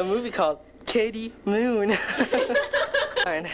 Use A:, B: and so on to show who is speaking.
A: A movie called Katie Moon.